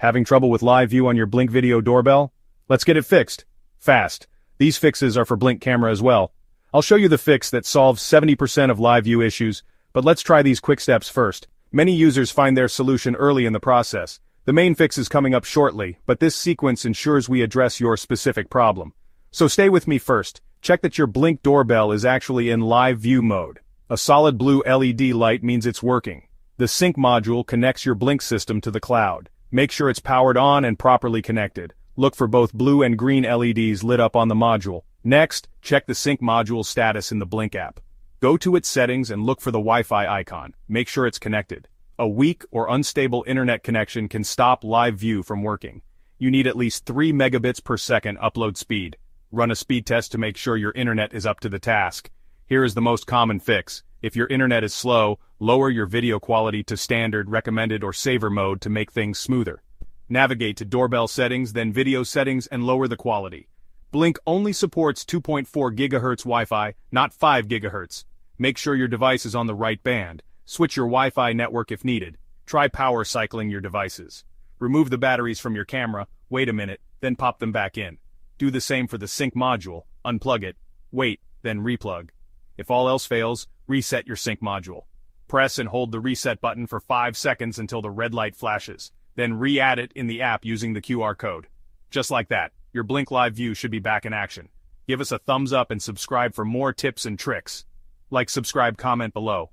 Having trouble with live view on your Blink Video doorbell? Let's get it fixed. Fast. These fixes are for Blink camera as well. I'll show you the fix that solves 70% of live view issues, but let's try these quick steps first. Many users find their solution early in the process. The main fix is coming up shortly, but this sequence ensures we address your specific problem. So stay with me first. Check that your Blink doorbell is actually in live view mode. A solid blue LED light means it's working. The sync module connects your Blink system to the cloud. Make sure it's powered on and properly connected. Look for both blue and green LEDs lit up on the module. Next, check the sync module status in the Blink app. Go to its settings and look for the Wi-Fi icon. Make sure it's connected. A weak or unstable internet connection can stop live view from working. You need at least 3 megabits per second upload speed. Run a speed test to make sure your internet is up to the task. Here is the most common fix. If your internet is slow, lower your video quality to standard, recommended, or saver mode to make things smoother. Navigate to doorbell settings, then video settings, and lower the quality. Blink only supports 2.4 GHz Wi-Fi, not 5 GHz. Make sure your device is on the right band. Switch your Wi-Fi network if needed. Try power cycling your devices. Remove the batteries from your camera, wait a minute, then pop them back in. Do the same for the sync module, unplug it, wait, then replug. If all else fails, reset your sync module. Press and hold the reset button for 5 seconds until the red light flashes, then re-add it in the app using the QR code. Just like that, your Blink Live View should be back in action. Give us a thumbs up and subscribe for more tips and tricks. Like, subscribe, comment below.